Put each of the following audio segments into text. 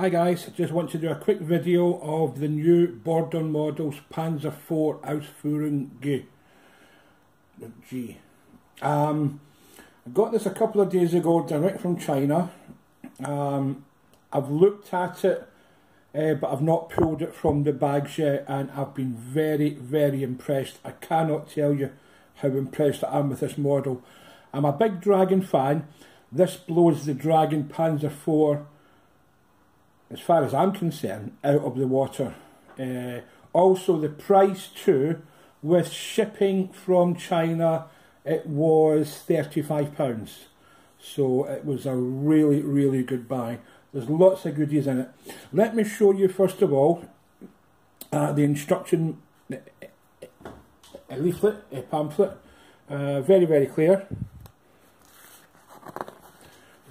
Hi guys, just want to do a quick video of the new Border Models Panzer IV Ausführung G. G. Um, I got this a couple of days ago direct from China. Um, I've looked at it uh, but I've not pulled it from the bags yet and I've been very very impressed. I cannot tell you how impressed I am with this model. I'm a big Dragon fan. This blows the Dragon Panzer IV as far as I'm concerned, out of the water. Uh, also, the price too, with shipping from China, it was £35. So it was a really, really good buy. There's lots of goodies in it. Let me show you first of all uh, the instruction a leaflet, a pamphlet. Uh, very, very clear.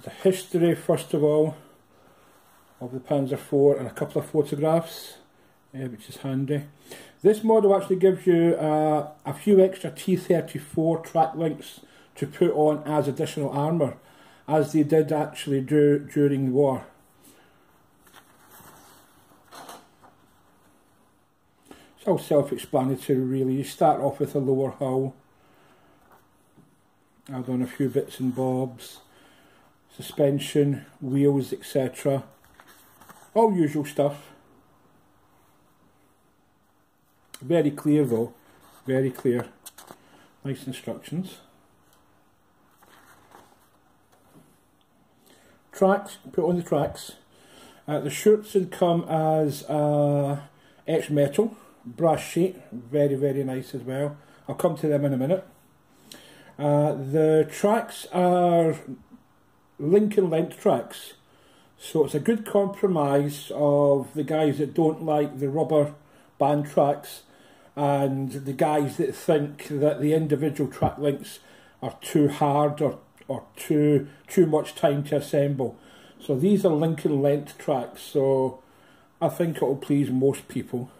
The history first of all of the Panzer IV and a couple of photographs, uh, which is handy. This model actually gives you uh, a few extra T34 track links to put on as additional armour, as they did actually do during the war. It's all self-explanatory really. You start off with a lower hull, add on a few bits and bobs, suspension, wheels, etc. All usual stuff. Very clear though, very clear. Nice instructions. Tracks, put on the tracks. Uh, the shirts would come as uh, etched metal, brass sheet, very very nice as well. I'll come to them in a minute. Uh, the tracks are link and length tracks so it's a good compromise of the guys that don't like the rubber band tracks and the guys that think that the individual track links are too hard or, or too too much time to assemble. So these are link and length tracks, so I think it will please most people.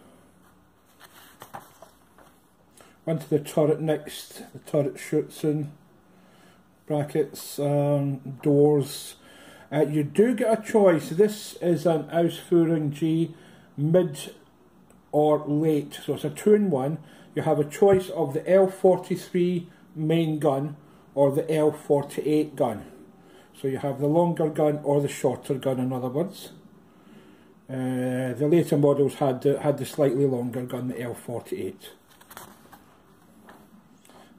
Onto the turret next, the turret Schürzen, brackets, um, doors, uh, you do get a choice. This is an Ausführung G mid or late, so it's a two in one. You have a choice of the L43 main gun or the L48 gun. So you have the longer gun or the shorter gun, in other words. Uh, the later models had the, had the slightly longer gun, the L48.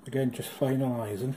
Again, just finalising.